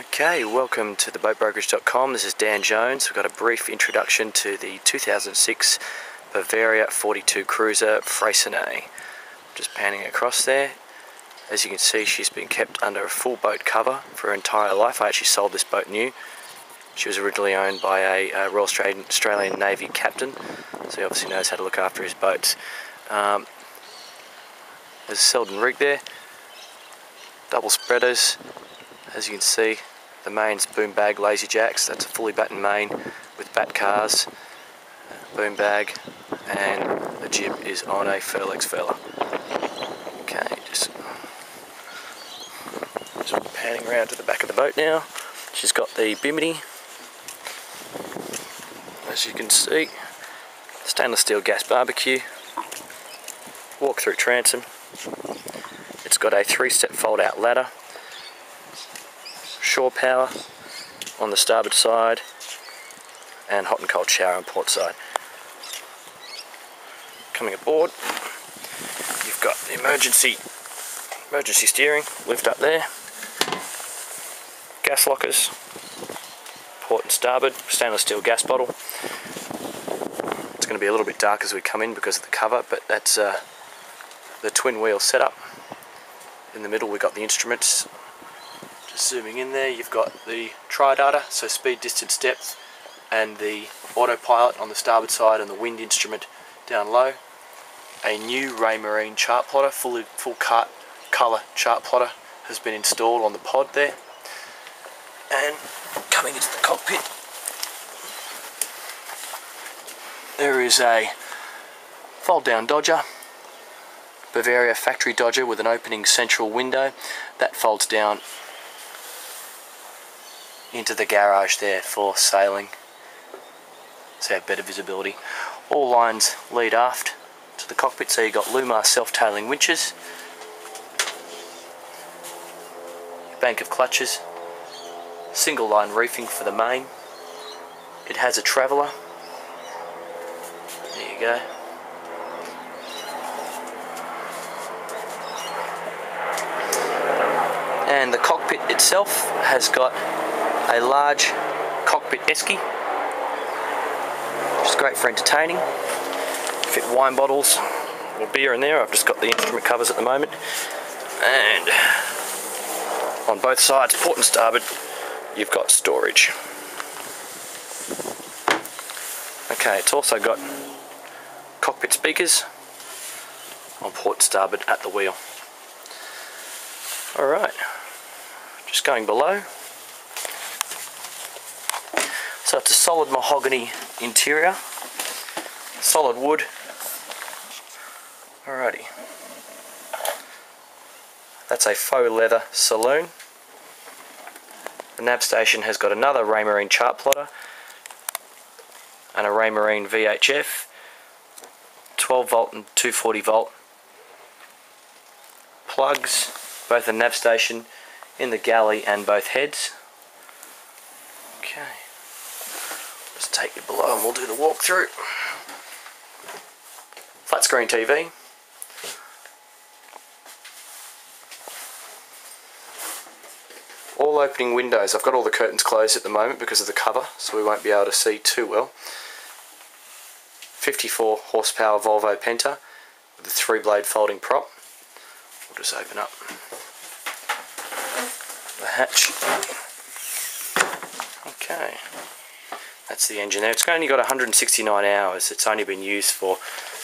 Okay, welcome to theboatbrokerage.com. This is Dan Jones. We've got a brief introduction to the 2006 Bavaria 42 Cruiser Freycinet. Just panning across there. As you can see, she's been kept under a full boat cover for her entire life. I actually sold this boat new. She was originally owned by a, a Royal Australian, Australian Navy captain, so he obviously knows how to look after his boats. Um, there's a Selden rig there, double spreaders, as you can see, the main's boom bag lazy jacks. That's a fully battened main with bat cars, boom bag, and the jib is on a Furlex furler. Okay, just, just panning around to the back of the boat now. She's got the bimini, as you can see, stainless steel gas barbecue, walk through transom. It's got a three-step fold-out ladder shore power on the starboard side and hot and cold shower on port side. Coming aboard, you've got the emergency emergency steering, lift up there, gas lockers, port and starboard, stainless steel gas bottle. It's going to be a little bit dark as we come in because of the cover, but that's uh, the twin wheel setup. In the middle we've got the instruments zooming in there, you've got the tri-data, so speed, distance, depth, and the autopilot on the starboard side and the wind instrument down low. A new Raymarine chart plotter, fully full cut colour chart plotter has been installed on the pod there. And coming into the cockpit, there is a fold down Dodger, Bavaria factory Dodger with an opening central window that folds down into the garage there for sailing so have better visibility. All lines lead aft to the cockpit so you've got Lewmar self-tailing winches, bank of clutches, single line reefing for the main. It has a traveller. There you go. And the cockpit itself has got a large cockpit esky, which is great for entertaining. Fit wine bottles or beer in there. I've just got the instrument covers at the moment. And on both sides, port and starboard, you've got storage. Okay, it's also got cockpit speakers on port starboard at the wheel. Alright, just going below. So it's a solid mahogany interior, solid wood. Alrighty. That's a faux leather saloon. The nav station has got another Raymarine chart plotter and a Raymarine VHF, 12 volt and 240 volt plugs, both the nav station in the galley and both heads. Okay. Take you below and we'll do the walkthrough. Flat screen TV. All opening windows. I've got all the curtains closed at the moment because of the cover, so we won't be able to see too well. 54 horsepower Volvo Penta with a three blade folding prop. We'll just open up the hatch. Okay. That's the engine there. It's only got 169 hours. It's only been used for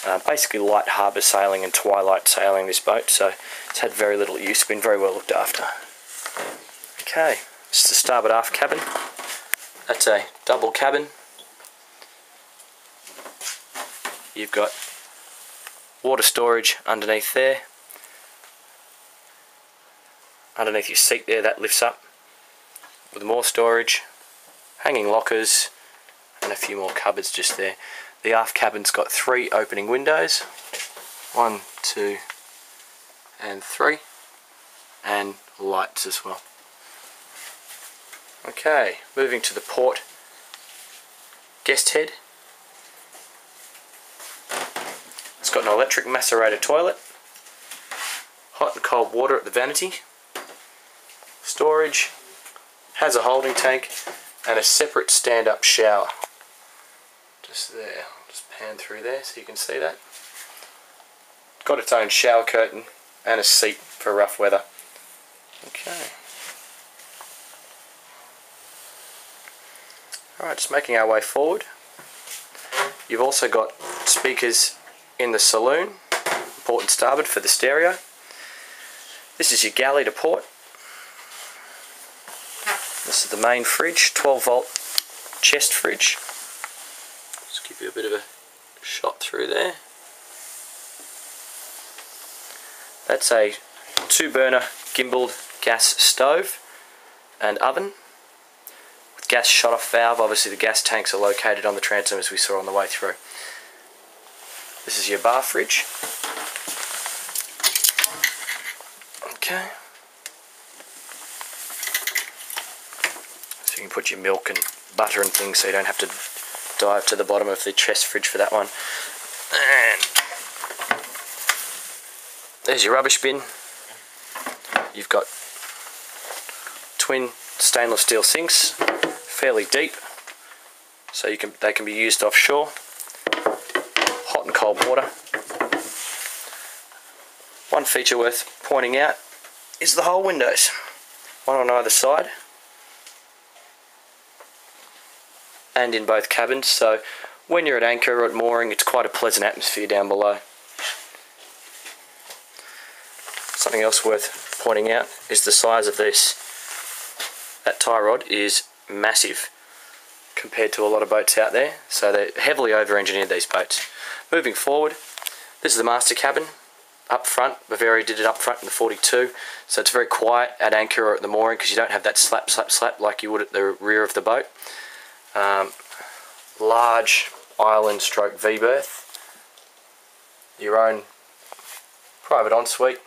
uh, basically light harbour sailing and twilight sailing this boat, so it's had very little use, It's been very well looked after. Okay, this is the starboard aft cabin. That's a double cabin. You've got water storage underneath there. Underneath your seat there, that lifts up with more storage, hanging lockers, and a few more cupboards just there. The aft cabin's got three opening windows. One, two, and three. And lights as well. Okay, moving to the port guest head. It's got an electric macerator toilet. Hot and cold water at the vanity. Storage. has a holding tank and a separate stand-up shower. Just there, just pan through there so you can see that. Got its own shower curtain and a seat for rough weather. Okay. Alright, just making our way forward. You've also got speakers in the saloon, port and starboard for the stereo. This is your galley to port. This is the main fridge, 12 volt chest fridge. Give you a bit of a shot through there. That's a two burner gimbaled gas stove and oven with gas shut off valve. Obviously the gas tanks are located on the transom as we saw on the way through. This is your bar fridge. Okay. So you can put your milk and butter and things so you don't have to dive to the bottom of the chest fridge for that one. And there's your rubbish bin. You've got twin stainless steel sinks, fairly deep, so you can they can be used offshore. Hot and cold water. One feature worth pointing out is the whole windows, one on either side. And in both cabins so when you're at anchor or at mooring it's quite a pleasant atmosphere down below. Something else worth pointing out is the size of this. That tie rod is massive compared to a lot of boats out there so they're heavily over engineered these boats. Moving forward this is the master cabin up front. Bavaria did it up front in the 42 so it's very quiet at anchor or at the mooring because you don't have that slap slap slap like you would at the rear of the boat um, large island stroke V-berth, your own private ensuite.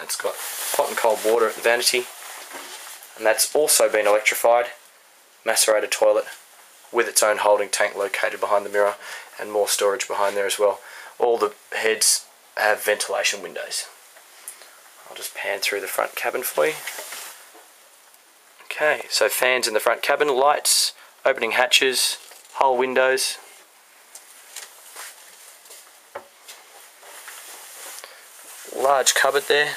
It's got hot and cold water at the vanity and that's also been electrified, macerator toilet with its own holding tank located behind the mirror and more storage behind there as well. All the heads have ventilation windows. I'll just pan through the front cabin for you. Okay, so fans in the front cabin, lights, opening hatches, hull windows. Large cupboard there.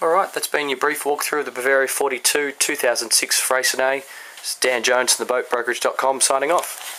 Alright, that's been your brief walkthrough of the Bavaria 42 2006 Freycinet. It's Dan Jones from theboatbrokerage.com signing off.